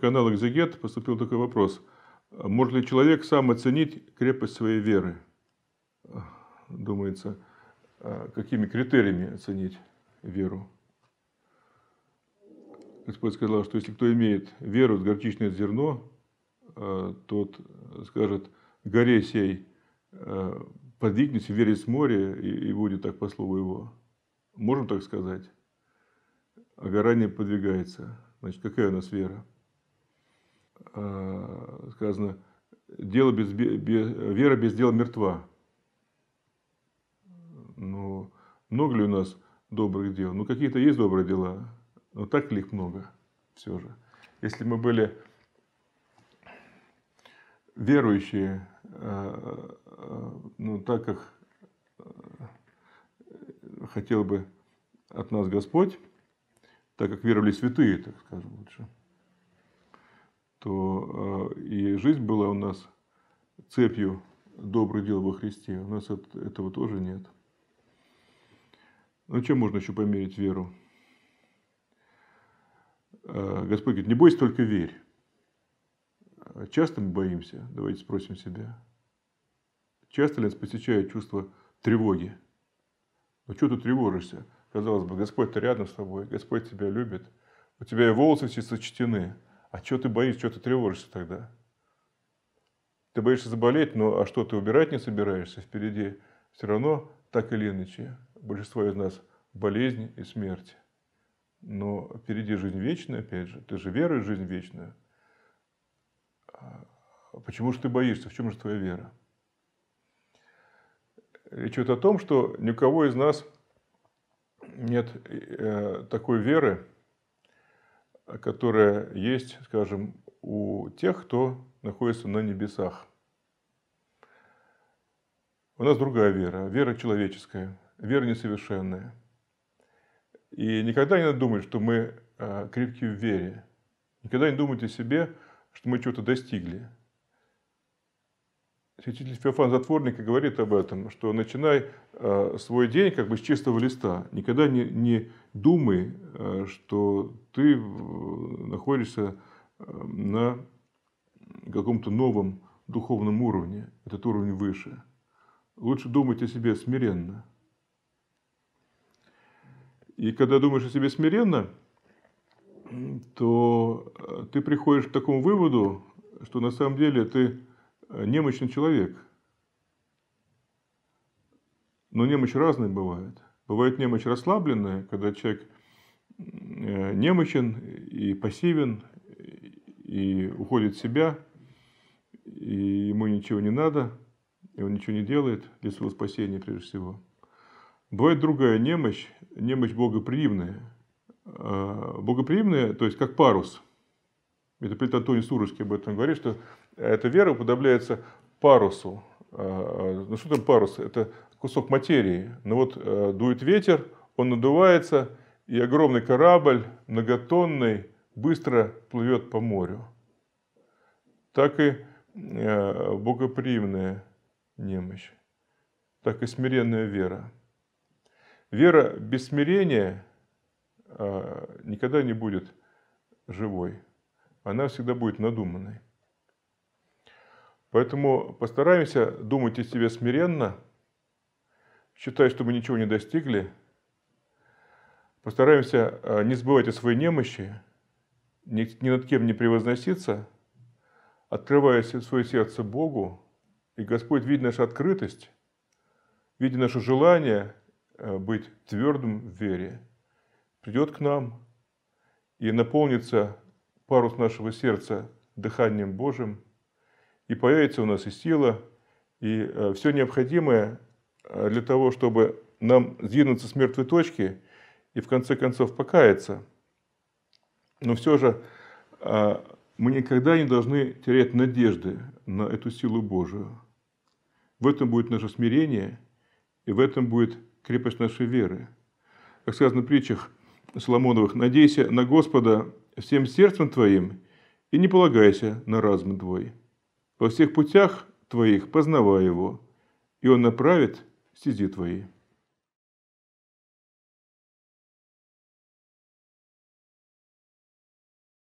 канал «Экзегет» поступил такой вопрос. Может ли человек сам оценить крепость своей веры? Думается, какими критериями оценить веру? Господь сказал, что если кто имеет веру в горчичное зерно, тот скажет, горе сей, подвигнись, вере с моря, и будет так по слову его. Можем так сказать? А гора не подвигается. Значит, какая у нас вера? А, сказано, дело без, без, вера без дела мертва. Ну, много ли у нас добрых дел? Ну, какие-то есть добрые дела, но так ли их много все же? Если мы были верующие, а, а, ну, так как хотел бы от нас Господь, так как веровали святые, так скажем лучше, то э, и жизнь была у нас цепью добрых дел во Христе. У нас этого тоже нет. Ну, чем можно еще померить веру? Э, Господь говорит, не бойся, только верь. Часто мы боимся? Давайте спросим себя. Часто ли нас посещает чувство тревоги? Ну, что ты тревожишься? Казалось бы, Господь-то рядом с тобой, Господь тебя любит. У тебя и волосы все сочтены. А что ты боишься, что ты тревожишься тогда? Ты боишься заболеть, но а что, ты убирать не собираешься впереди? Все равно, так или иначе, большинство из нас болезнь и смерть. Но впереди жизнь вечная, опять же. Ты же веруешь в жизнь вечную. А почему же ты боишься? В чем же твоя вера? Речь идет о том, что ни у кого из нас нет э, такой веры, которая есть, скажем, у тех, кто находится на небесах. У нас другая вера, вера человеческая, вера несовершенная. И никогда не надо думать, что мы э, крепки в вере. Никогда не думайте себе, что мы чего-то достигли. Святитель Феофан Затворник говорит об этом, что начинай э, свой день как бы с чистого листа. Никогда не, не думай, э, что ты находишься э, на каком-то новом духовном уровне, этот уровень выше. Лучше думать о себе смиренно. И когда думаешь о себе смиренно, то ты приходишь к такому выводу, что на самом деле ты немощный человек. Но немощь разная бывает. Бывает немощь расслабленная, когда человек э, немощен и пассивен, и уходит в себя, и ему ничего не надо, и он ничего не делает для своего спасения прежде всего. Бывает другая немощь, немощь богоприимная. А, богоприимная, то есть как парус. Митрополит Антоний Сурожский об этом говорит, что эта вера уподобляется парусу. А, ну что там парус? Это кусок материи. Но ну вот э, дует ветер, он надувается, и огромный корабль, многотонный, быстро плывет по морю. Так и э, богоприимная немощь, так и смиренная вера. Вера без смирения а, никогда не будет живой. Она всегда будет надуманной. Поэтому постараемся думать о себе смиренно, считая, что мы ничего не достигли. Постараемся а, не забывать о своей немощи, ни, над кем не превозноситься, открывая свое сердце Богу, и Господь, видя нашу открытость, видя наше желание а, быть твердым в вере, придет к нам и наполнится парус нашего сердца дыханием Божьим – и появится у нас и сила, и э, все необходимое э, для того, чтобы нам сдвинуться с мертвой точки и в конце концов покаяться. Но все же э, мы никогда не должны терять надежды на эту силу Божию. В этом будет наше смирение, и в этом будет крепость нашей веры. Как сказано в притчах Соломоновых, «Надейся на Господа всем сердцем твоим и не полагайся на разум твой». Во всех путях твоих познавай его, и он направит стези твои.